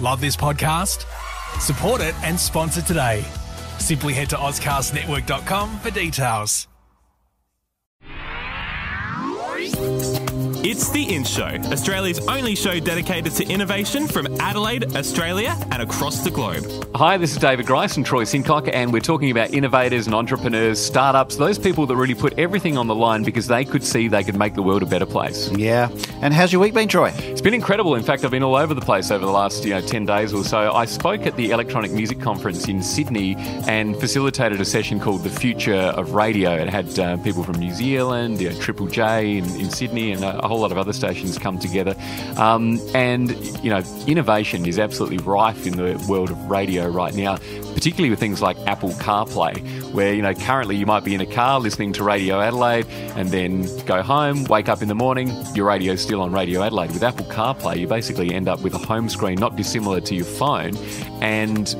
Love this podcast? Support it and sponsor today. Simply head to AuscastNetwork.com for details. It's The In Show, Australia's only show dedicated to innovation from Adelaide, Australia, and across the globe. Hi, this is David Grice and Troy Sincock, and we're talking about innovators and entrepreneurs, startups, those people that really put everything on the line because they could see they could make the world a better place. Yeah. And how's your week been, Troy? It's been incredible. In fact, I've been all over the place over the last you know ten days or so. I spoke at the Electronic Music Conference in Sydney and facilitated a session called "The Future of Radio." It had uh, people from New Zealand, you know, Triple J in, in Sydney, and a, a, whole lot of other stations come together. Um, and you know, innovation is absolutely rife in the world of radio right now, particularly with things like Apple CarPlay, where you know currently you might be in a car listening to Radio Adelaide, and then go home, wake up in the morning, your radio's still on Radio Adelaide. With Apple CarPlay, you basically end up with a home screen not dissimilar to your phone, and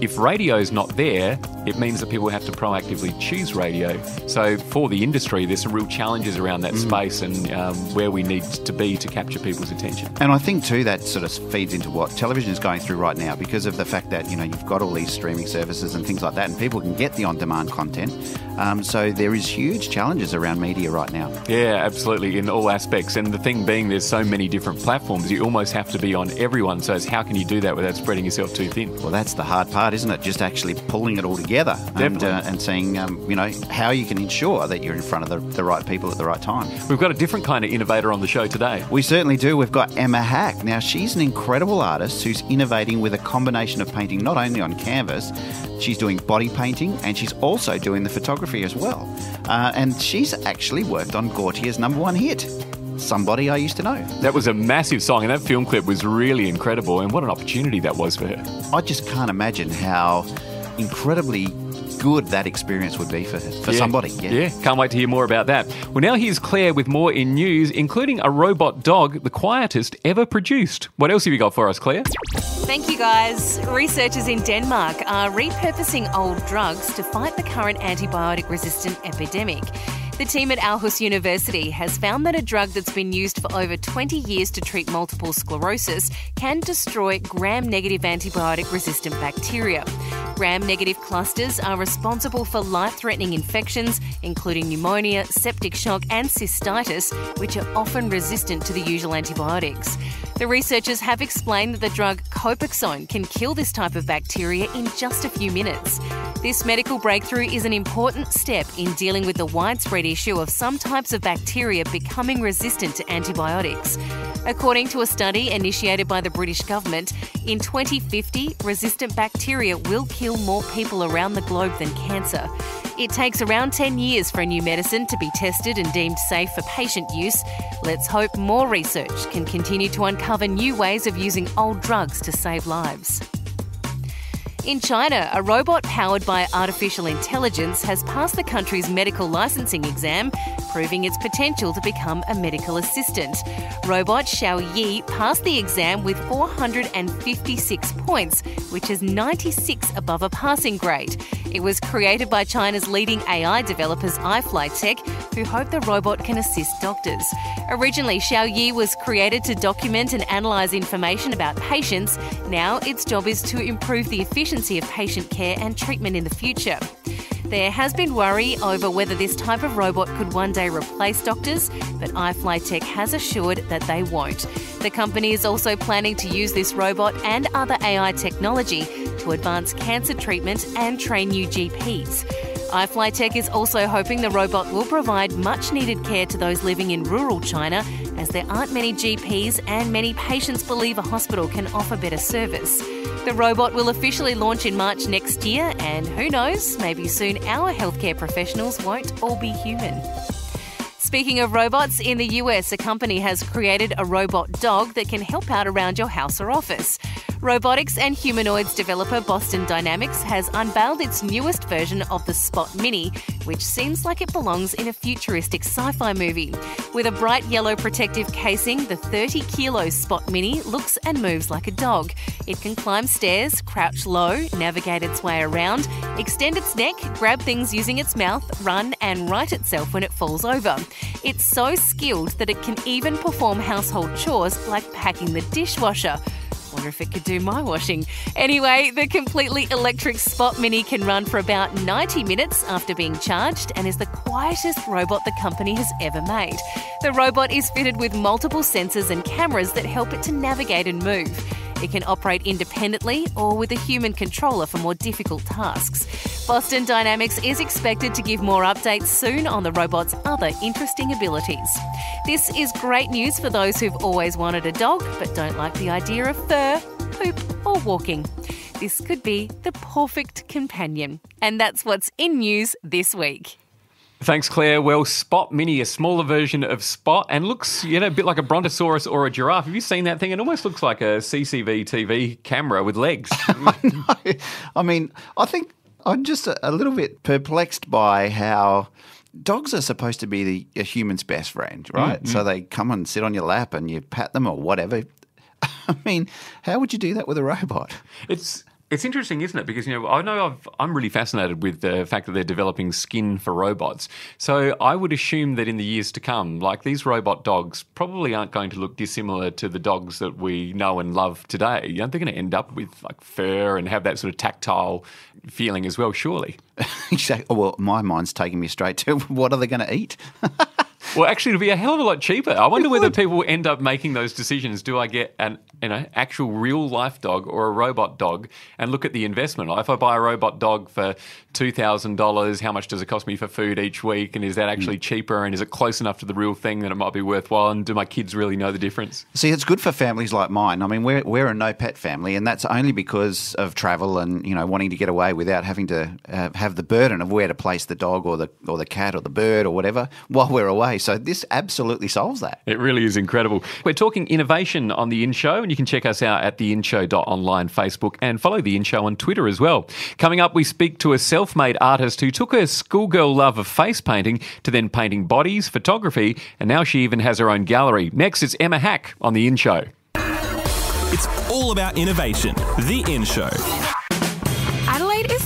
if radio's not there, it means that people have to proactively choose radio. So for the industry, there's some real challenges around that mm. space and um, where we need to be to capture people's attention. And I think too that sort of feeds into what television is going through right now because of the fact that you know you've got all these streaming services and things like that, and people can get the on-demand content. Um, so there is huge challenges around media right now. Yeah, absolutely, in all aspects. And the thing being, there's so many different platforms. You almost have to be on everyone. So how can you do that without spreading yourself too thin? Well, that's the hard part, isn't it? Just actually pulling it all together and, uh, and seeing, um, you know, how you can ensure that you're in front of the, the right people at the right time. We've got a different kind of innovator on the show today. We certainly do. We've got Emma Hack. Now, she's an incredible artist who's innovating with a combination of painting not only on canvas, she's doing body painting and she's also doing the photography as well. Uh, and she's actually worked on Gotye's number one hit somebody I used to know. That was a massive song, and that film clip was really incredible. And what an opportunity that was for her. I just can't imagine how incredibly good that experience would be for for yeah. somebody. Yeah. yeah, can't wait to hear more about that. Well, now here's Claire with more in news, including a robot dog, the quietest ever produced. What else have you got for us, Claire? Thank you, guys. Researchers in Denmark are repurposing old drugs to fight the current antibiotic resistant epidemic. The team at Aarhus University has found that a drug that's been used for over 20 years to treat multiple sclerosis can destroy gram negative antibiotic resistant bacteria. Gram negative clusters are responsible for life threatening infections, including pneumonia, septic shock, and cystitis, which are often resistant to the usual antibiotics. The researchers have explained that the drug Copaxone can kill this type of bacteria in just a few minutes. This medical breakthrough is an important step in dealing with the widespread issue of some types of bacteria becoming resistant to antibiotics. According to a study initiated by the British government, in 2050, resistant bacteria will kill more people around the globe than cancer. It takes around 10 years for a new medicine to be tested and deemed safe for patient use. Let's hope more research can continue to uncover new ways of using old drugs to save lives. In China, a robot powered by artificial intelligence has passed the country's medical licensing exam, proving its potential to become a medical assistant. Robot Xiao Yi passed the exam with 456 points, which is 96 above a passing grade. It was created by China's leading AI developers iFlyTek, who hope the robot can assist doctors. Originally, Xiao Yi was created to document and analyse information about patients. Now, its job is to improve the efficiency of patient care and treatment in the future. There has been worry over whether this type of robot could one day replace doctors, but iFlyTek has assured that they won't. The company is also planning to use this robot and other AI technology to advance cancer treatment and train new GPs. iFlyTek is also hoping the robot will provide much needed care to those living in rural China, as there aren't many GPs and many patients believe a hospital can offer better service. The robot will officially launch in March next year, and who knows, maybe soon our healthcare professionals won't all be human. Speaking of robots, in the US, a company has created a robot dog that can help out around your house or office. Robotics and humanoids developer Boston Dynamics has unveiled its newest version of the Spot Mini, which seems like it belongs in a futuristic sci fi movie. With a bright yellow protective casing, the 30 kilo Spot Mini looks and moves like a dog. It can climb stairs, crouch low, navigate its way around, extend its neck, grab things using its mouth, run, and right itself when it falls over. It's so skilled that it can even perform household chores like packing the dishwasher. Wonder if it could do my washing. Anyway, the completely electric Spot Mini can run for about 90 minutes after being charged and is the quietest robot the company has ever made. The robot is fitted with multiple sensors and cameras that help it to navigate and move. It can operate independently or with a human controller for more difficult tasks. Boston Dynamics is expected to give more updates soon on the robot's other interesting abilities. This is great news for those who've always wanted a dog but don't like the idea of fur, poop, or walking. This could be the perfect companion. And that's what's in news this week. Thanks, Claire. Well, Spot Mini, a smaller version of Spot, and looks, you know, a bit like a brontosaurus or a giraffe. Have you seen that thing? It almost looks like a CCV TV camera with legs. I mean, I think I'm just a, a little bit perplexed by how dogs are supposed to be the, a human's best friend, right? Mm-hmm. So they come and sit on your lap and you pat them or whatever. I mean, how would you do that with a robot? It's it's interesting, isn't it? Because you know, I know I've, I'm really fascinated with the fact that they're developing skin for robots. So I would assume that in the years to come, like these robot dogs probably aren't going to look dissimilar to the dogs that we know and love today. You know, they're going to end up with like fur and have that sort of tactile feeling as well. Surely. exactly. Well, my mind's taking me straight to what are they going to eat? Well, actually, it'll be a hell of a lot cheaper. I wonder whether people end up making those decisions. Do I get an you know actual real life dog or a robot dog? And look at the investment. If I buy a robot dog for two thousand dollars, how much does it cost me for food each week? And is that actually cheaper? And is it close enough to the real thing that it might be worthwhile? And do my kids really know the difference? See, it's good for families like mine. I mean, we're, we're a no pet family, and that's only because of travel and you know wanting to get away without having to uh, have the burden of where to place the dog or the or the cat or the bird or whatever while we're away. So this absolutely solves that. It really is incredible. We're talking innovation on the In Show, and you can check us out at the InShow.online Facebook and follow the In Show on Twitter as well. Coming up, we speak to a self made artist who took her schoolgirl love of face painting to then painting bodies, photography, and now she even has her own gallery. Next, it's Emma Hack on the In Show. It's all about innovation. The In Show.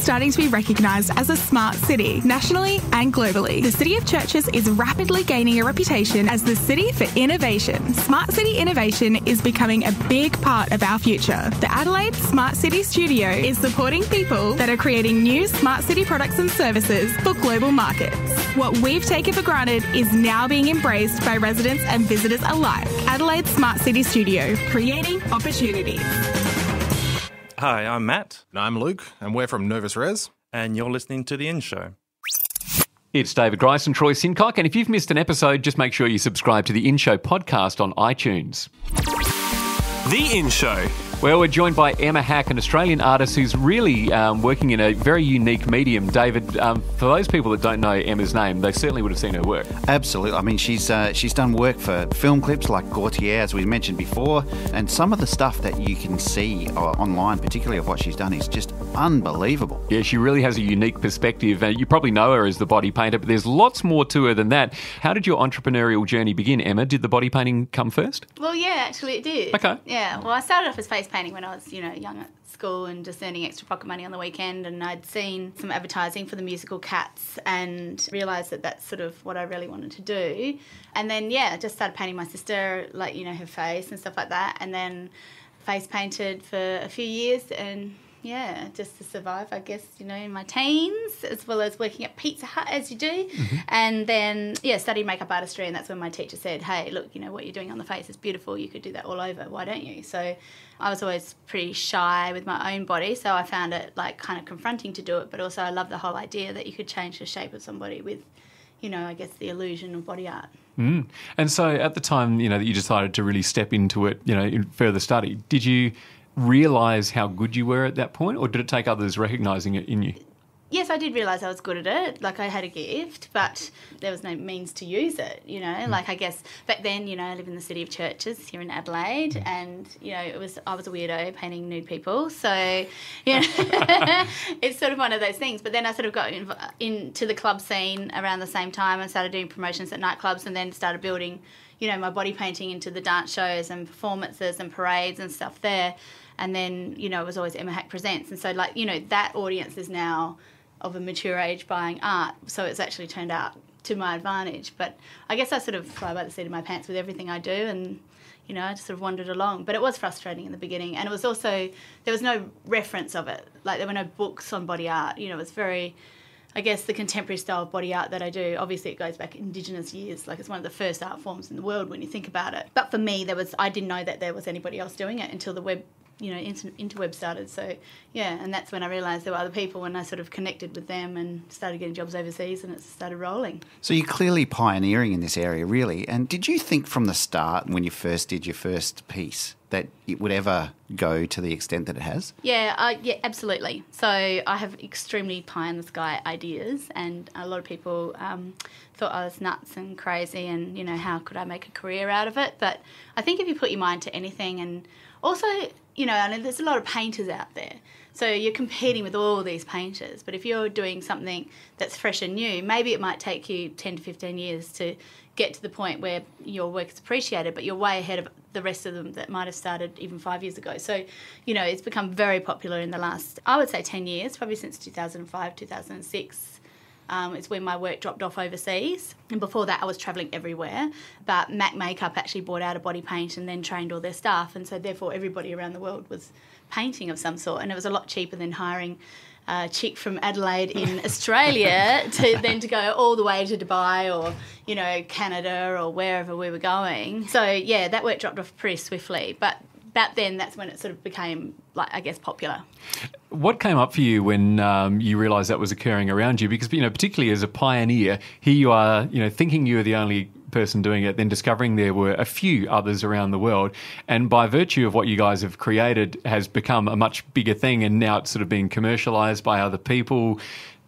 Starting to be recognised as a smart city, nationally and globally. The City of Churches is rapidly gaining a reputation as the city for innovation. Smart City innovation is becoming a big part of our future. The Adelaide Smart City Studio is supporting people that are creating new smart city products and services for global markets. What we've taken for granted is now being embraced by residents and visitors alike. Adelaide Smart City Studio, creating opportunities. Hi, I'm Matt, And I'm Luke, and we're from Novus Res. and you're listening to The In Show. It's David Grice and Troy Sincock, and if you've missed an episode, just make sure you subscribe to the In Show podcast on iTunes. The In Show. Well, we're joined by Emma Hack, an Australian artist who's really um, working in a very unique medium. David, um, for those people that don't know Emma's name, they certainly would have seen her work. Absolutely. I mean, she's uh, she's done work for film clips like Gotye, as we mentioned before, and some of the stuff that you can see uh, online, particularly of what she's done, is just unbelievable. Yeah, she really has a unique perspective. Uh, you probably know her as the body painter, but there's lots more to her than that. How did your entrepreneurial journey begin, Emma? Did the body painting come first? Well, yeah, actually, it did. Okay. Yeah. Well, I started off as face painting when I was, you know, young at school and just earning extra pocket money on the weekend. And I'd seen some advertising for the musical Cats and realised that that's sort of what I really wanted to do. And then, yeah, just started painting my sister, like, you know, her face and stuff like that. And then face painted for a few years and yeah, just to survive, I guess, you know, in my teens, as well as working at Pizza Hut as you do. Mm-hmm. And then, yeah, studied makeup artistry, and that's when my teacher said, hey, look, you know, what you're doing on the face is beautiful. You could do that all over. Why don't you? So I was always pretty shy with my own body, so I found it like kind of confronting to do it, but also I love the whole idea that you could change the shape of somebody with, you know, I guess the illusion of body art. Mm. And so at the time, you know, that you decided to really step into it, you know, in further study, did you realize how good you were at that point, or did it take others recognizing it in you? yes, I did realise I was good at it. Like I had a gift, but there was no means to use it. You know, hmm. like I guess back then, you know, I live in the city of churches here in Adelaide, hmm. and you know, it was I was a weirdo painting nude people. So, you know, it's sort of one of those things. But then I sort of got in, into the club scene around the same time and started doing promotions at nightclubs, and then started building, you know, my body painting into the dance shows and performances and parades and stuff there. And then, you know, it was always Emma Hack Presents. And so, like, you know, that audience is now of a mature age buying art. So it's actually turned out to my advantage. But I guess I sort of fly by the seat of my pants with everything I do. And You know, I just sort of wandered along, but it was frustrating in the beginning, and it was also there was no reference of it. Like there were no books on body art. You know, it was very I guess the contemporary style of body art that I do, obviously it goes back indigenous years. Like it's one of the first art forms in the world when you think about it. But for me, there was I didn't know that there was anybody else doing it until the web, you know, inter- interweb started. So yeah, and that's when I realised there were other people, and I sort of connected with them and started getting jobs overseas, and it started rolling. So you're clearly pioneering in this area, really. And did you think from the start, when you first did your first piece, that it would ever go to the extent that it has? Yeah, uh, yeah, absolutely. So I have extremely pie in the sky ideas, and a lot of people um, thought I was nuts and crazy, and you know how could I make a career out of it? But I think if you put your mind to anything, and also you know, I mean, there's a lot of painters out there. So you're competing with all these painters. But if you're doing something that's fresh and new, maybe it might take you 10 to 15 years to get to the point where your work is appreciated, but you're way ahead of the rest of them that might have started even five years ago. So, you know, it's become very popular in the last, I would say, 10 years, probably since 2005, 2006. Um, it's when my work dropped off overseas. And before that, I was travelling everywhere. But Mac Makeup actually bought out a body paint and then trained all their staff. And so, therefore, everybody around the world was painting of some sort. And it was a lot cheaper than hiring a chick from Adelaide in Australia to then to go all the way to Dubai or, you know, Canada or wherever we were going. So, yeah, that work dropped off pretty swiftly. But back then, that's when it sort of became, like, I guess, popular. What came up for you when um, you realised that was occurring around you? Because you know, particularly as a pioneer, here you are, you know, thinking you were the only person doing it, then discovering there were a few others around the world, and by virtue of what you guys have created, has become a much bigger thing, and now it's sort of being commercialised by other people.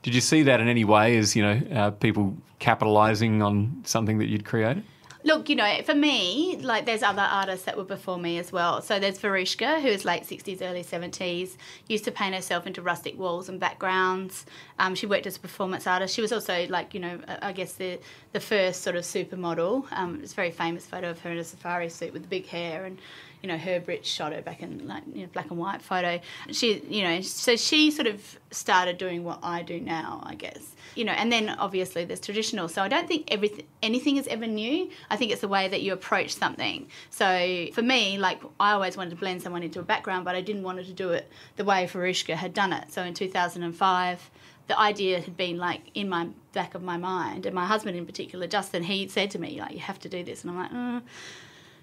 Did you see that in any way as you know uh, people capitalising on something that you'd created? Look, you know, for me, like there's other artists that were before me as well. So there's Veruschka, who is late 60s, early 70s, used to paint herself into rustic walls and backgrounds. Um, she worked as a performance artist. She was also like, you know, I guess the the first sort of supermodel. Um, it's a very famous photo of her in a safari suit with the big hair and you know, Herb Ritts shot her back in like you know, black and white photo. She, you know, so she sort of started doing what I do now, I guess. You know, and then obviously there's traditional. So I don't think everything, anything is ever new. I think it's the way that you approach something. So for me, like I always wanted to blend someone into a background, but I didn't want to do it the way Veruschka had done it. So in 2005 the idea had been like in my back of my mind and my husband in particular justin he said to me like you have to do this and i'm like mm,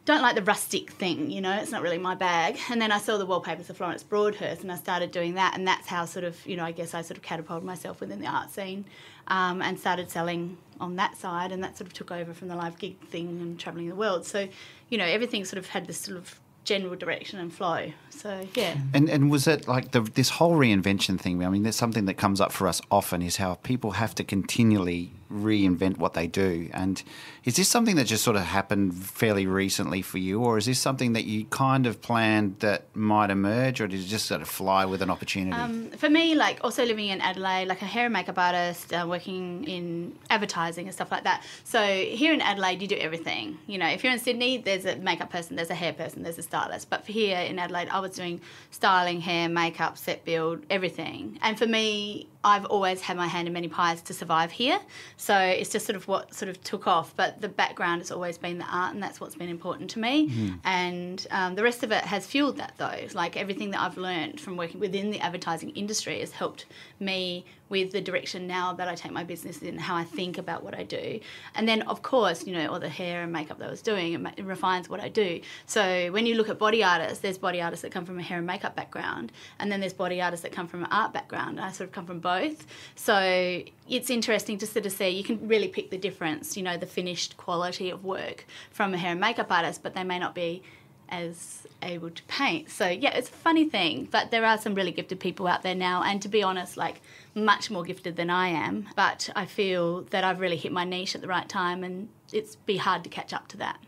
don't like the rustic thing, you know, it's not really my bag. And then I saw the wallpapers of Florence Broadhurst and I started doing that. And that's how sort of, you know, I guess I sort of catapulted myself within the art scene um, and started selling on that side. And that sort of took over from the live gig thing and travelling the world. So, you know, everything sort of had this sort of general direction and flow. So yeah. And and was it like the, this whole reinvention thing? I mean, there's something that comes up for us often is how people have to continually reinvent what they do. And is this something that just sort of happened fairly recently for you, or is this something that you kind of planned that might emerge, or did it just sort of fly with an opportunity? Um, for me, like also living in Adelaide, like a hair and makeup artist, uh, working in advertising and stuff like that. So here in Adelaide, you do everything. You know, if you're in Sydney, there's a makeup person, there's a hair person, there's a stylist. But for here in Adelaide, I was doing styling, hair, makeup, set build, everything. And for me, I've always had my hand in many pies to survive here. So it's just sort of what sort of took off. But the background has always been the art, and that's what's been important to me. Mm. And um, the rest of it has fueled that, though. Like everything that I've learned from working within the advertising industry has helped me with the direction now that I take my business in, how I think about what I do. And then, of course, you know, all the hair and makeup that I was doing, it, refines what I do. So when you look at body artists, there's body artists that come from a hair and makeup background, and then there's body artists that come from an art background. And I sort of come from both. So it's interesting to sort of see, you can really pick the difference, you know, the finished quality of work from a hair and makeup artist, but they may not be as able to paint. So yeah, it's a funny thing, but there are some really gifted people out there now, and to be honest, like much more gifted than I am. But I feel that I've really hit my niche at the right time, and it's be hard to catch up to that.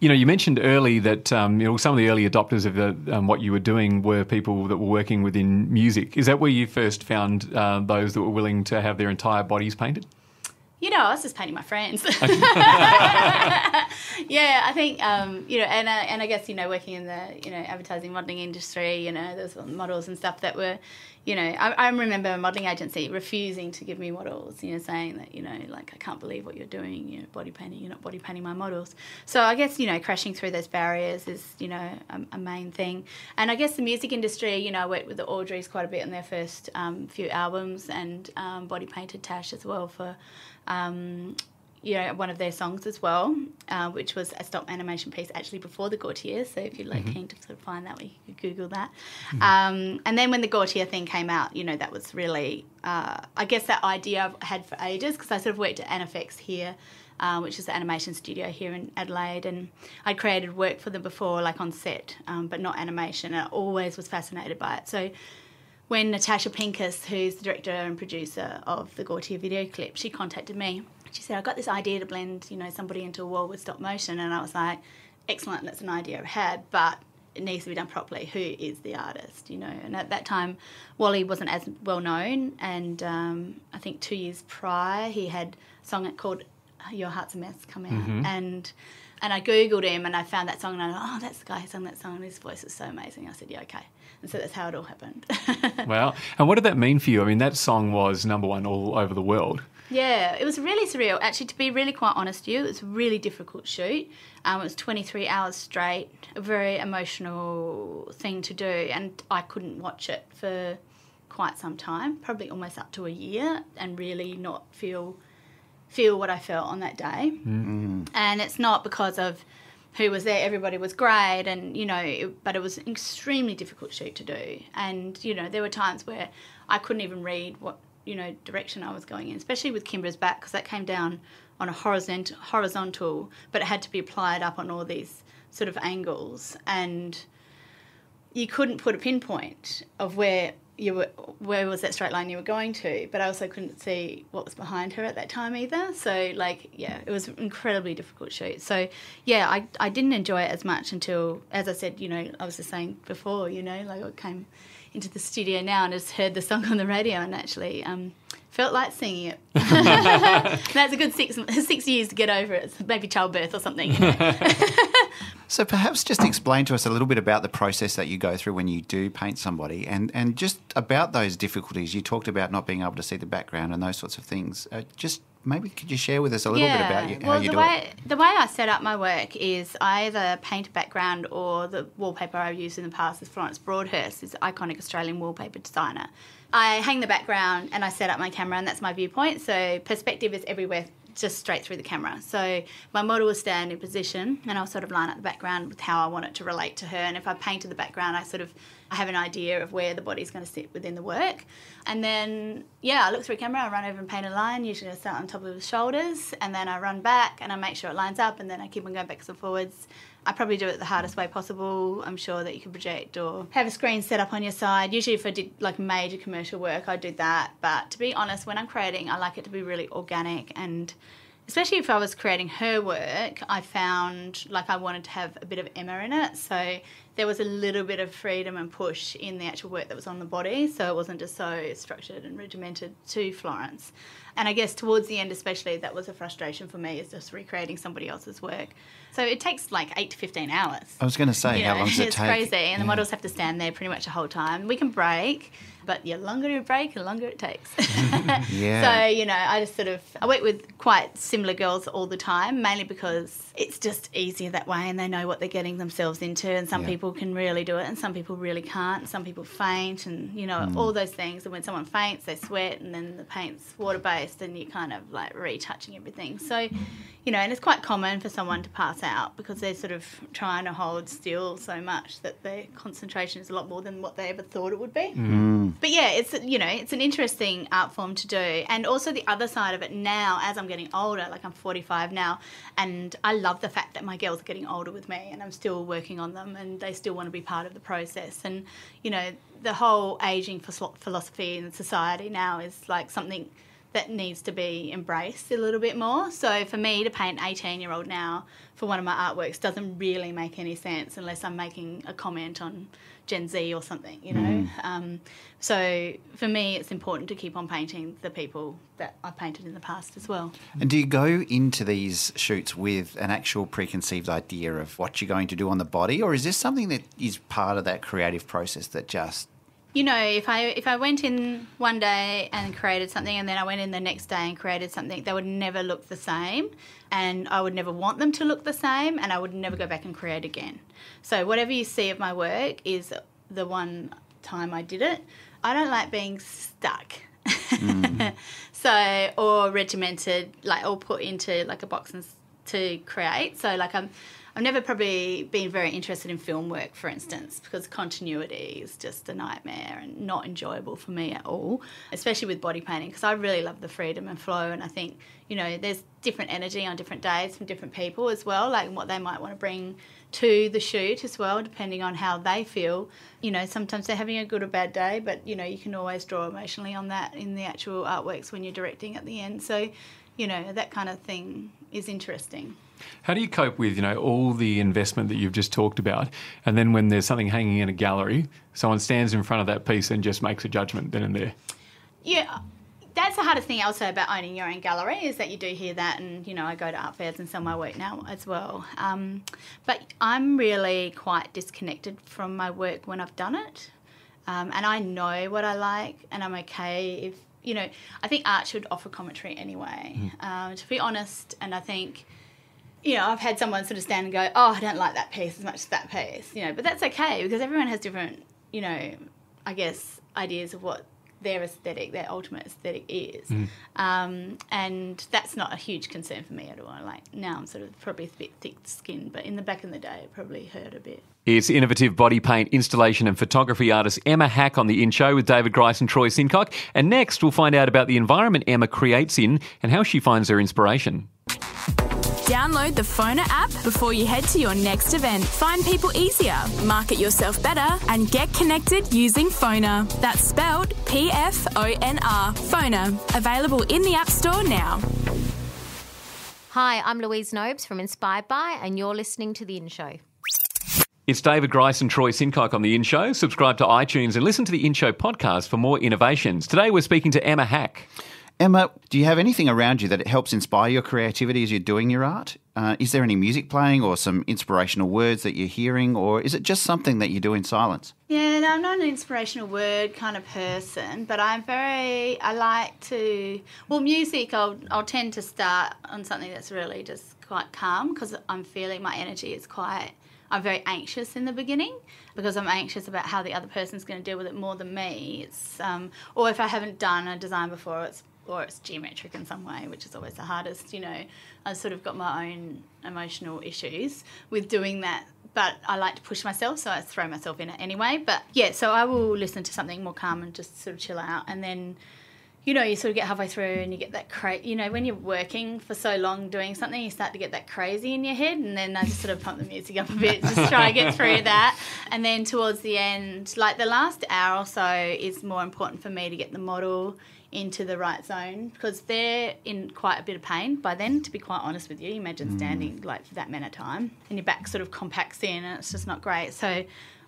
You know, you mentioned early that um, you know some of the early adopters of the, um, what you were doing were people that were working within music. Is that where you first found uh, those that were willing to have their entire bodies painted? You know, I was just painting my friends. yeah, I think um, you know, and uh, and I guess you know, working in the you know advertising modelling industry, you know, there's models and stuff that were, you know, I, I remember a modelling agency refusing to give me models, you know, saying that you know, like I can't believe what you're doing, you know, body painting, you're not body painting my models. So I guess you know, crashing through those barriers is you know a, a main thing, and I guess the music industry, you know, I worked with the Audreys quite a bit on their first um, few albums, and um, body painted Tash as well for um, you know, one of their songs as well, uh, which was a stop animation piece actually before the Gotye. So if you're like Mhm. keen to sort of find that, we could Google that. Mhm. Um, and then when the Gotye thing came out, you know, that was really, uh, I guess, that idea I've had for ages because I sort of worked at Anifex here. Uh, which is the animation studio here in Adelaide, and I created work for them before, like on set, um, but not animation. And I always was fascinated by it. So when Natasha Pincus, who's the director and producer of the Gotye video clip, she contacted me. She said, I've got this idea to blend, you know, somebody into a wall with stop motion. And I was like, excellent, that's an idea I've had, but it needs to be done properly. Who is the artist, you know? And at that time, Wally wasn't as well known. And um, I think two years prior, he had a song called Your Heart's a Mess come out. Mhm. And and I googled him and I found that song and I thought, oh, that's the guy who sung that song and his voice is so amazing. I said, yeah, okay. And so that's how it all happened. Wow. And what did that mean for you? I mean, that song was number one all over the world. Yeah, it was really surreal. Actually, to be really quite honest with you, it was a really difficult shoot. Um, it was 23 hours straight, a very emotional thing to do, and I couldn't watch it for quite some time, probably almost up to a year, and really not feel feel what I felt on that day. And it's not because of who was there. Everybody was great, and you know, it, but it was an extremely difficult shoot to do. And you know, there were times where I couldn't even read what you know direction I was going in, especially with Kimbra's back because that came down on a horizontal, horizontal, but it had to be applied up on all these sort of angles, and you couldn't put a pinpoint of where you were where was that straight line you were going to? But i also couldn't see what was behind her at that time either. So like yeah it was incredibly difficult shoot. So yeah i, I didn't enjoy it as much until as i said you know i was just saying before you know like i came into the studio now and just heard the song on the radio and actually um, felt like singing it that's a good six six years to get over it maybe childbirth or something you know? So perhaps just explain to us a little bit about the process that you go through when you do paint somebody, and and just about those difficulties. You talked about not being able to see the background and those sorts of things. Uh, just maybe could you share with us a little bit about you, how well, you the do way, it? The way I set up my work is I either paint a background or the wallpaper I've used in the past is Florence Broadhurst, is an iconic Australian wallpaper designer. I hang the background and I set up my camera, and that's my viewpoint. So perspective is everywhere, just straight through the camera. So my model will stand in position, and I'll sort of line up the background with how I want it to relate to her. And if I painted the background, I sort of I have an idea of where the body's going to sit within the work. And then, yeah, I look through camera, I run over and paint a line. Usually I start on top of the shoulders, and then I run back and I make sure it lines up, and then I keep on going backwards and forwards. I probably do it the hardest way possible. I'm sure that you can project or have a screen set up on your side. Usually, if I did like major commercial work, I'd do that. But to be honest, when I'm creating, I like it to be really organic and especially if I was creating her work, I found like I wanted to have a bit of Emma in it. So there was a little bit of freedom and push in the actual work that was on the body. So it wasn't just so structured and regimented to Florence. And I guess towards the end, especially, that was a frustration for me, is just recreating somebody else's work. So it takes like eight to 15 hours. I was going to say, You how know, long does it it's take? crazy, and the models have to stand there pretty much the whole time. We can break, but the longer you break, the longer it takes. Yeah. So you know, I just sort of I work with quite similar girls all the time, mainly because it's just easier that way, and they know what they're getting themselves into. And some Yeah. people can really do it, and some people really can't. Some people faint, and you know Mm. all those things. And when someone faints, they sweat, and then the paint's water based, and you're kind of like retouching everything. So, you know, and it's quite common for someone to pass out because they're sort of trying to hold still so much that their concentration is a lot more than what they ever thought it would be. Mm. But yeah, it's you know it's an interesting art form to do, and also the other side of it now as I'm getting older, like I'm 45 now, and I love the fact that my girls are getting older with me, and I'm still working on them, and they still want to be part of the process, and you know the whole aging philo- philosophy in society now is like something that needs to be embraced a little bit more. So for me to paint an 18 year old now for one of my artworks doesn't really make any sense unless I'm making a comment on Gen Z or something, you know. Um, so for me, it's important to keep on painting the people that I painted in the past as well. And do you go into these shoots with an actual preconceived idea of what you're going to do on the body, or is this something that is part of that creative process that just you know, if I if I went in one day and created something, and then I went in the next day and created something, they would never look the same, and I would never want them to look the same, and I would never go back and create again. So whatever you see of my work is the one time I did it. I don't like being stuck. Mm. so or regimented, like all put into like a box and to create. So like I'm. I've never probably been very interested in film work, for instance, because continuity is just a nightmare and not enjoyable for me at all, especially with body painting, because I really love the freedom and flow. And I think, you know, there's different energy on different days from different people as well, like what they might want to bring to the shoot as well, depending on how they feel. You know, sometimes they're having a good or bad day, but, you know, you can always draw emotionally on that in the actual artworks when you're directing at the end. So, you know, that kind of thing is interesting. How do you cope with, you know, all the investment that you've just talked about, and then when there's something hanging in a gallery, someone stands in front of that piece and just makes a judgment then and there? Yeah, that's the hardest thing also about owning your own gallery is that you do hear that, and you know I go to art fairs and sell my work now as well. Um, but I'm really quite disconnected from my work when I've done it, um, and I know what I like, and I'm okay if you know. I think art should offer commentary anyway. Um, to be honest, and I think you know, I've had someone sort of stand and go, "Oh, I don't like that piece as much as that piece," you know, but that's okay because everyone has different, you know, I guess ideas of what their aesthetic, their ultimate aesthetic is, um, and that's not a huge concern for me at all. Like now, I'm sort of probably a bit thick-skinned, but in the back in the day, it probably hurt a bit. It's innovative body paint, installation, and photography artist Emma Hack on the In Show with David Grice and Troy Sincock. And next, we'll find out about the environment Emma creates in and how she finds her inspiration. Download the Phoner app before you head to your next event. Find people easier, market yourself better, and get connected using Phoner. That's spelled P F O N R. Phoner. Available in the App Store now. Hi, I'm Louise Nobes from Inspired By, and you're listening to The In Show. It's David Grice and Troy Sincock on the In Show. Subscribe to iTunes and listen to the In Show podcast for more innovations. Today, we're speaking to Emma Hack. Emma, do you have anything around you that helps inspire your creativity as you're doing your art? Uh, is there any music playing or some inspirational words that you're hearing, or is it just something that you do in silence? Yeah, no, I'm not an inspirational word kind of person, but I'm very. I like to. Well, music. I'll I'll tend to start on something that's really just quite calm because I'm feeling my energy is quite. I'm very anxious in the beginning because I'm anxious about how the other person's going to deal with it more than me. It's um, or if I haven't done a design before, it's or it's geometric in some way, which is always the hardest. You know, I've sort of got my own emotional issues with doing that, but I like to push myself, so I throw myself in it anyway. But yeah, so I will listen to something more calm and just sort of chill out, and then. You know, you sort of get halfway through and you get that cra You know, when you're working for so long doing something, you start to get that crazy in your head, and then I just sort of pump the music up a bit, just try and get through that. And then towards the end, like the last hour or so, is more important for me to get the model into the right zone because they're in quite a bit of pain by then to be quite honest with you. Imagine mm. standing like for that amount of time and your back sort of compacts in and it's just not great. So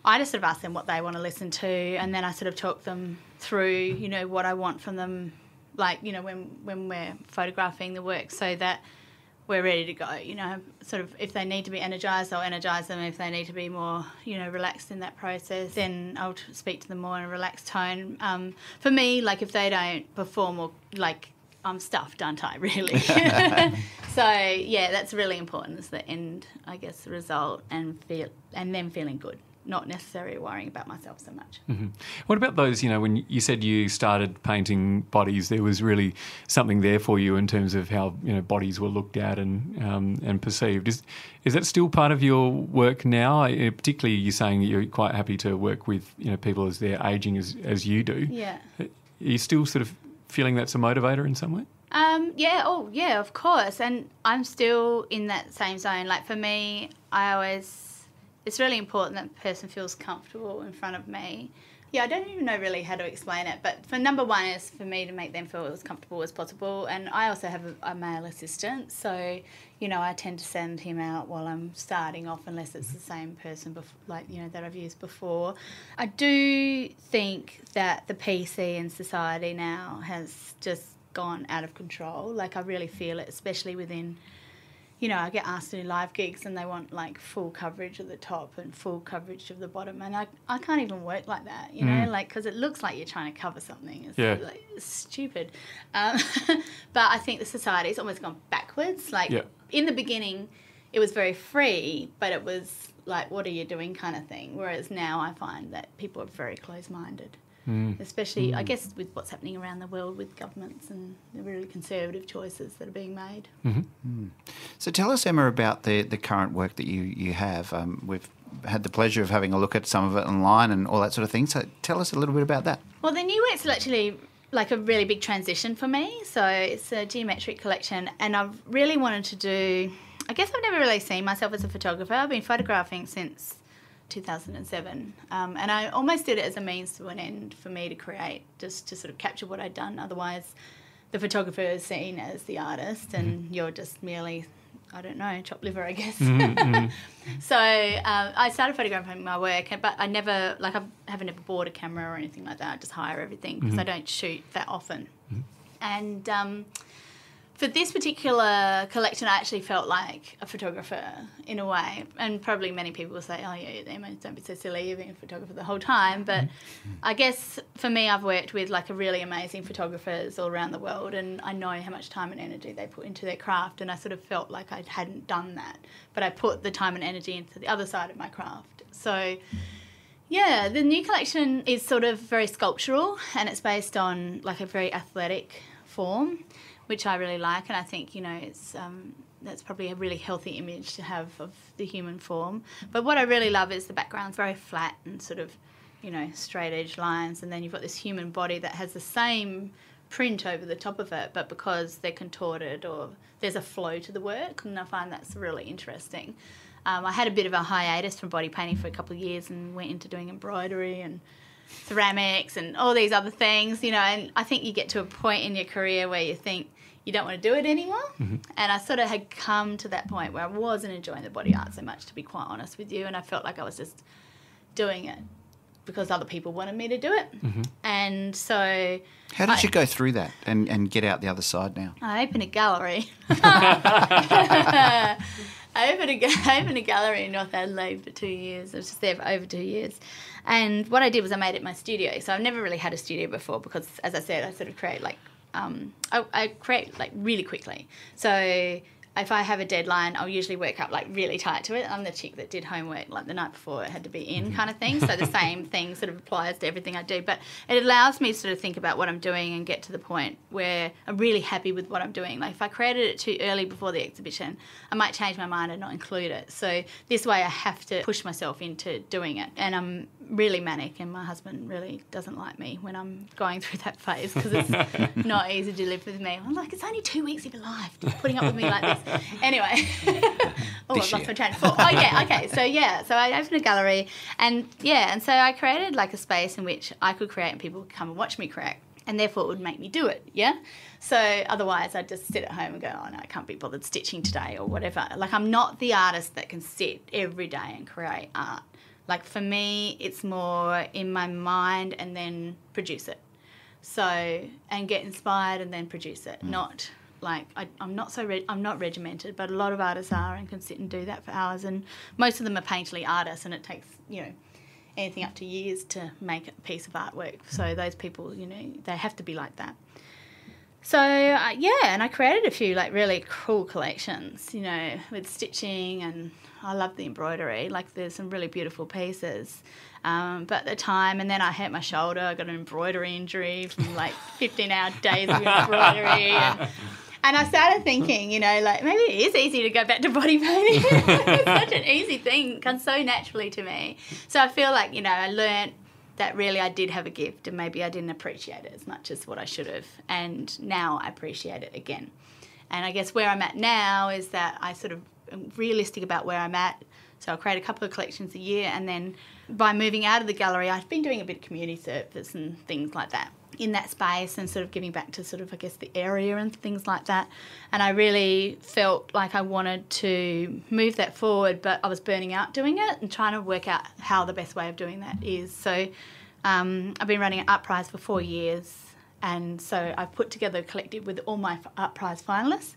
i just sort of ask them what they want to listen to and then i sort of talk them through you know what i want from them like you know when when we're photographing the work so that we're ready to go. You know, sort of if they need to be energized, I'll energize them. If they need to be more, you know, relaxed in that process, then I'll speak to them more in a relaxed tone. Um, for me, like if they don't perform or like I'm stuffed, aren't I? Really. so yeah, that's really important. Is the end, I guess, the result and feel and them feeling good. Not necessarily worrying about myself so much. Mm-hmm. What about those, you know, when you said you started painting bodies, there was really something there for you in terms of how, you know, bodies were looked at and um, and perceived. Is is that still part of your work now? Uh, Particularly you're saying that you're quite happy to work with, you know, people as they're aging as, as you do. Yeah. Are you still sort of feeling that's a motivator in some way? Um, yeah, oh, yeah, of course. And I'm still in that same zone. Like for me, I always it's really important that the person feels comfortable in front of me. Yeah, I don't even know really how to explain it, but for number one is for me to make them feel as comfortable as possible. And I also have a, a male assistant, so you know I tend to send him out while I'm starting off, unless it's the same person, like you know that I've used before. I do think that the PC in society now has just gone out of control. Like I really feel it, especially within you know, I get asked to do live gigs and they want like full coverage of the top and full coverage of the bottom, and I, I can't even work like that, you know, Mm. like because it looks like you're trying to cover something. It's Yeah. like it's stupid. Um, but I think the society's almost gone backwards. Like Yeah. in the beginning, it was very free, but it was like, what are you doing kind of thing. Whereas now I find that people are very close minded. Mm. Especially, I Mm. guess, with what's happening around the world with governments and the really conservative choices that are being made. Mm. So tell us, Emma, about the, the current work that you, you have. Um, we've had the pleasure of having a look at some of it online and all that sort of thing. So tell us a little bit about that. Well, the new work's actually like a really big transition for me. So it's a geometric collection, and I've really wanted to do. I guess I've never really seen myself as a photographer. I've been photographing since 2007, um, and I almost did it as a means to an end for me to create, just to sort of capture what I'd done. Otherwise, the photographer is seen as the artist, and you're just merely. I don't know, chopped liver, I guess. Mhm, mhm. So um, I started photographing my work, but I never, like, I haven't ever bought a camera or anything like that. I just hire everything because I Mhm. don't shoot that often. And um, for this particular collection, I actually felt like a photographer in a way. And probably many people will say, oh, yeah, Emma, don't be so silly, you've been a photographer the whole time. But mm-hmm. I guess for me, I've worked with like a really amazing photographers all around the world, and I know how much time and energy they put into their craft. And I sort of felt like I hadn't done that, but I put the time and energy into the other side of my craft. So. Mm-hmm. Yeah, the new collection is sort of very sculptural and it's based on like a very athletic form, which I really like. And I think, you know, it's um, that's probably a really healthy image to have of the human form. But what I really love is the background's very flat and sort of, you know, straight edge lines. And then you've got this human body that has the same print over the top of it, but because they're contorted or there's a flow to the work. And I find that's really interesting. Um, I had a bit of a hiatus from body painting for a couple of years and went into doing embroidery and ceramics and all these other things, you know. And I think you get to a point in your career where you think you don't want to do it anymore. Mm-hmm. And I sort of had come to that point where I wasn't enjoying the body art so much, to be quite honest with you. And I felt like I was just doing it because other people wanted me to do it. Mm-hmm. And so. How did I- you go through that and, and get out the other side now? I opened a gallery. I opened a, I opened a gallery in North Adelaide for two years. I was just there for over two years. And what I did was I made it my studio. So I've never really had a studio before because, as I said, I sort of create like, um, I, I create like really quickly. So if I have a deadline, I'll usually work up like really tight to it. I'm the chick that did homework like the night before it had to be in mm-hmm. kind of thing. So the same thing sort of applies to everything I do. But it allows me to sort of think about what I'm doing and get to the point where I'm really happy with what I'm doing. Like if I created it too early before the exhibition, I might change my mind and not include it. So this way I have to push myself into doing it. And I'm really manic and my husband really doesn't like me when I'm going through that phase because it's not easy to live with me. I'm like, it's only two weeks of your life putting up with me like this. Anyway, oh, I've lost my train of thought. Oh, yeah, okay. So, yeah, so I opened a gallery and, yeah, and so I created like a space in which I could create and people could come and watch me create. And therefore, it would make me do it, yeah? So, otherwise, I'd just sit at home and go, oh, no, I can't be bothered stitching today or whatever. Like, I'm not the artist that can sit every day and create art. Like, for me, it's more in my mind and then produce it. So, and get inspired and then produce it, mm. not like I, I'm not so re- I'm not regimented, but a lot of artists are and can sit and do that for hours. And most of them are painterly artists, and it takes you know anything up to years to make a piece of artwork. So those people, you know, they have to be like that. So uh, yeah, and I created a few like really cool collections, you know, with stitching and I love the embroidery. Like there's some really beautiful pieces. Um, but at the time, and then I hurt my shoulder. I got an embroidery injury from like 15 hour days of embroidery. And, and I started thinking, you know, like maybe it is easy to go back to body painting. it's such an easy thing, comes so naturally to me. So I feel like, you know, I learnt that really I did have a gift and maybe I didn't appreciate it as much as what I should have. And now I appreciate it again. And I guess where I'm at now is that I sort of am realistic about where I'm at So I'll create a couple of collections a year, and then by moving out of the gallery, I've been doing a bit of community service and things like that in that space and sort of giving back to sort of I guess the area and things like that. And I really felt like I wanted to move that forward, but I was burning out doing it and trying to work out how the best way of doing that is. So um, I've been running an art prize for four years, and so I've put together a collective with all my art prize finalists,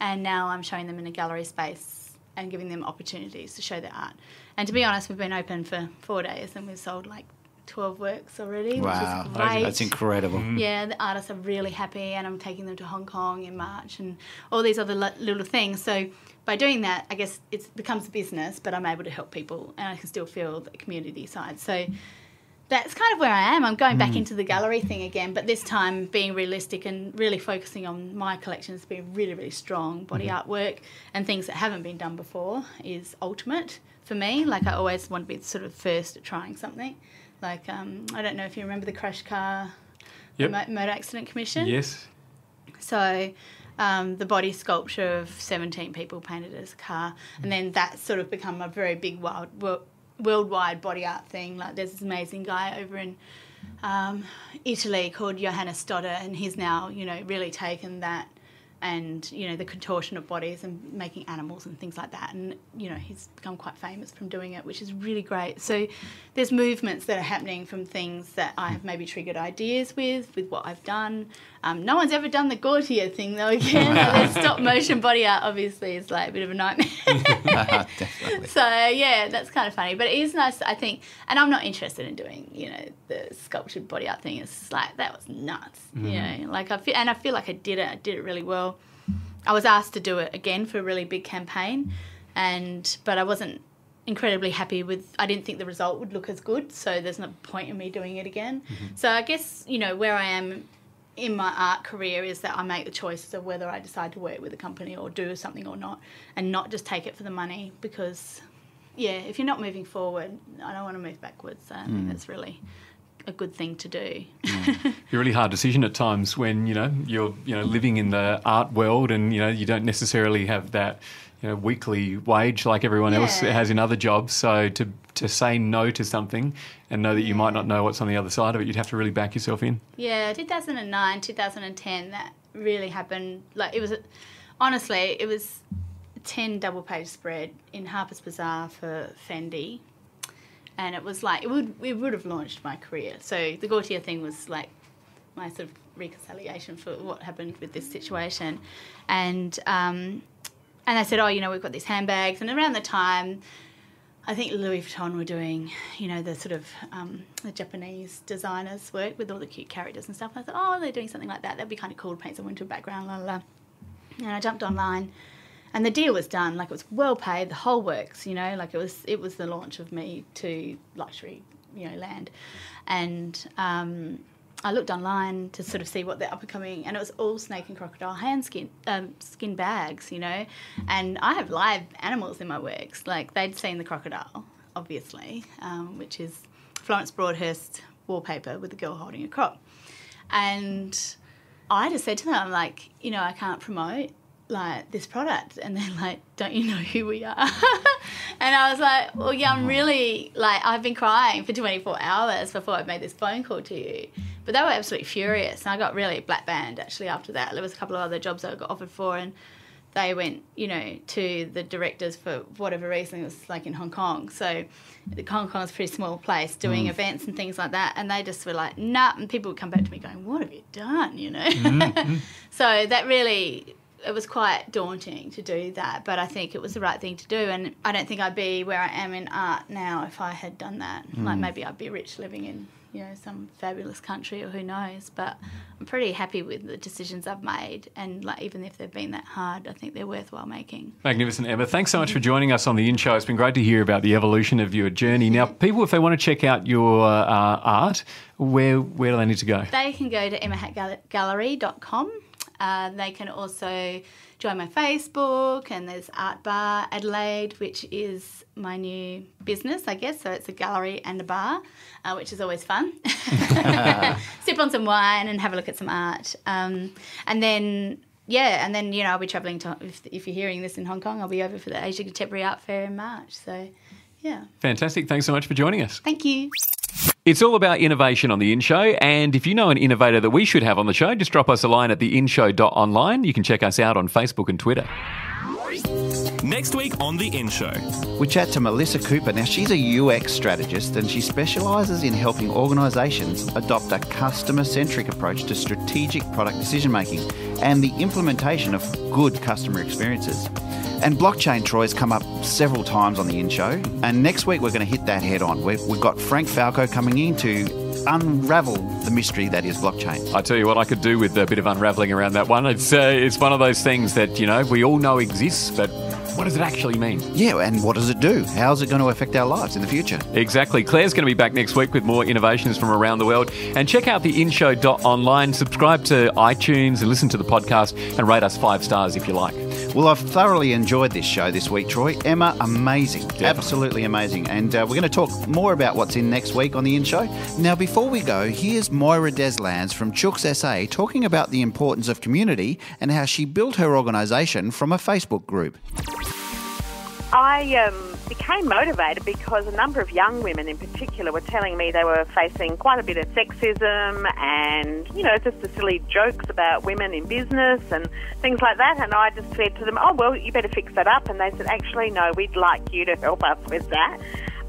and now I'm showing them in a gallery space and giving them opportunities to show their art. And to be honest, we've been open for four days and we've sold like 12 works already, Wow, which is great. that's incredible. Mm. Yeah, the artists are really happy, and I'm taking them to Hong Kong in March and all these other little things. So by doing that, I guess it becomes a business, but I'm able to help people, and I can still feel the community side. So that's kind of where I am. I'm going back mm. into the gallery thing again, but this time being realistic and really focusing on my collections being really, really strong. Body mm-hmm. artwork and things that haven't been done before is ultimate for me. Like I always want to be sort of first at trying something. Like um, I don't know if you remember the crash car Yep. mo- motor accident commission. Yes. So um, the body sculpture of 17 people painted as a car, and then that's sort of become a very big wild, wo- worldwide body art thing. Like there's this amazing guy over in um, Italy called Johannes Stötter, and he's now you know really taken that and you know the contortion of bodies and making animals and things like that. And you know he's become quite famous from doing it which is really great. So there's movements that are happening from things that i have maybe triggered ideas with with what i've done um, no one's ever done the Gotye thing though again like, the stop motion body art obviously is like a bit of a nightmare so yeah, that's kind of funny. But it is nice, I think. And I'm not interested in doing, you know, the sculptured body art thing. It's like that was nuts, you know. Like I feel, and I feel like I did it. I did it really well. I was asked to do it again for a really big campaign, and but I wasn't incredibly happy with. I didn't think the result would look as good. So there's no point in me doing it again. So I guess you know where I am in my art career is that I make the choices of whether I decide to work with a company or do something or not, and not just take it for the money because, yeah, if you're not moving forward, I don't want to move backwards. I think mm. that's really a good thing to do. Mm. a really hard decision at times when you know you're you know living in the art world and you know you don't necessarily have that you know weekly wage like everyone else has in other jobs. So to to say no to something and know that you might not know what's on the other side of it, you'd have to really back yourself in. Yeah, 2009, 2010, that really happened. Like, it was, honestly, it was a 10 double page spread in Harper's Bazaar for Fendi. And it was like, it would, it would have launched my career. So the Gotye thing was like my sort of reconciliation for what happened with this situation. And, um, and they said, oh, you know, we've got these handbags. And around the time, I think Louis Vuitton were doing, you know, the sort of um, the Japanese designers work with all the cute characters and stuff. And I thought, oh, they're doing something like that. That'd be kind of cool to paint someone into a background, la la. la. And I jumped online, and the deal was done. Like it was well paid, the whole works. You know, like it was it was the launch of me to luxury, you know, land. And um, I looked online to sort of see what the up and coming, and it was all snake and crocodile hand skin um, skin bags, you know. And I have live animals in my works. Like they'd seen the crocodile, obviously, um, which is Florence Broadhurst wallpaper with a girl holding a crop. And I just said to them, I'm like, you know, I can't promote like this product and they're like don't you know who we are and i was like well yeah i'm really like i've been crying for 24 hours before i made this phone call to you but they were absolutely furious and i got really black banned actually after that. There was a couple of other jobs i got offered for and they went you know to the directors for whatever reason. It was like in hong kong. So the hong is a pretty small place doing mm. events and things like that and they just were like nah and people would come back to me going what have you done? You know? Mm, mm. So that really it was quite daunting to do that, but I think it was the right thing to do. And I don't think I'd be where I am in art now if I had done that. Like maybe I'd be rich living in, you know, some fabulous country or who knows. But I'm pretty happy with the decisions I've made, and like even if they've been that hard, I think they're worthwhile making. Magnificent, Emma. Thanks so much for joining us on the In Show. It's been great to hear about the evolution of your journey. Now, people, if they want to check out your uh, art, where where do they need to go? They can go to emmahackgallery.com. Uh, they can also join my Facebook, and there's Art Bar Adelaide, which is my new business, I guess. So it's a gallery and a bar, uh, which is always fun. Sip on some wine and have a look at some art. Um, and then yeah, and then you know I'll be traveling to if, if you're hearing this in Hong Kong, I'll be over for the Asia Contemporary Art Fair in March. So, yeah, Fantastic. Thanks so much for joining us. thank you. It's all about innovation on the In Show. And if you know an innovator that we should have on the show, just drop us a line at theinshow.online. You can check us out on Facebook and Twitter. Next week on The In Show. We chat to Melissa Cooper. Now, she's a UX strategist and she specialises in helping organisations adopt a customer centric approach to strategic product decision making and the implementation of good customer experiences. And blockchain, Troy, has come up several times on the in show. And next week, we're going to hit that head on. We've, we've got Frank Falco coming in to unravel the mystery that is blockchain. I tell you what, I could do with a bit of unraveling around that one. It's uh, it's one of those things that you know we all know exists, but what does it actually mean? Yeah, and what does it do? How's it going to affect our lives in the future? Exactly. Claire's going to be back next week with more innovations from around the world. And check out the inshow.online, subscribe to iTunes and listen to the podcast and rate us five stars if you like. Well, I've thoroughly enjoyed this show this week, Troy. Emma, amazing. Absolutely amazing. And uh, we're going to talk more about what's in next week on the In Show. Now, before we go, here's Moira Deslandes from Chooks SA talking about the importance of community and how she built her organisation from a Facebook group. I um, became motivated because a number of young women in particular were telling me they were facing quite a bit of sexism and, you know, just the silly jokes about women in business and things like that. And I just said to them, oh, well, you better fix that up. And they said, actually, no, we'd like you to help us with that.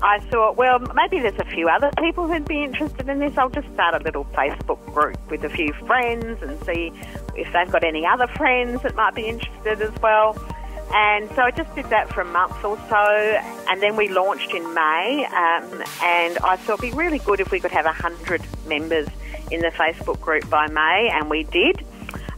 I thought, well, maybe there's a few other people who'd be interested in this. I'll just start a little Facebook group with a few friends and see if they've got any other friends that might be interested as well. And so I just did that for a month or so, and then we launched in May. Um, and I thought it'd be really good if we could have 100 members in the Facebook group by May, and we did.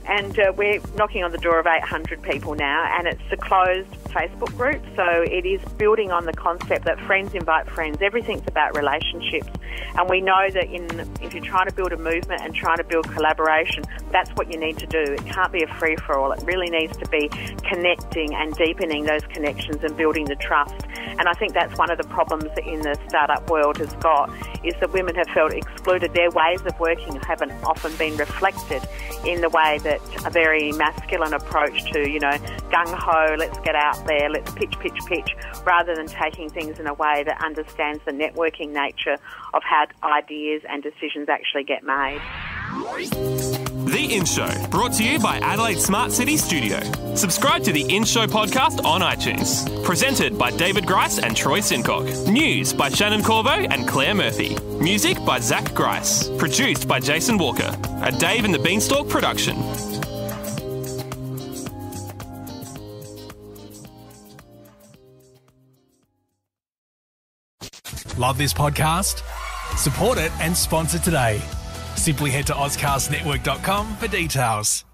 And uh, we're knocking on the door of 800 people now, and it's a closed Facebook group. So it is building on the concept that friends invite friends. Everything's about relationships, and we know that in if you're trying to build a movement and trying to build collaboration, that's what you need to do. It can't be a free for all. It really needs to be connecting and deepening those connections and building the trust. And I think that's one of the problems that in the startup world has got is that women have felt excluded. Their ways of working haven't often been reflected in the way that a very masculine approach to, you know, gung ho, let's get out there, let's pitch, pitch, pitch, rather than taking things in a way that understands the networking nature of how ideas and decisions actually get made. The In Show, brought to you by Adelaide Smart City Studio. Subscribe to the In Show podcast on iTunes. Presented by David Grice and Troy Sincock. News by Shannon Corvo and Claire Murphy. Music by Zach Grice. Produced by Jason Walker. A Dave and the Beanstalk production. Love this podcast? Support it and sponsor today. Simply head to AuscastNetwork.com for details.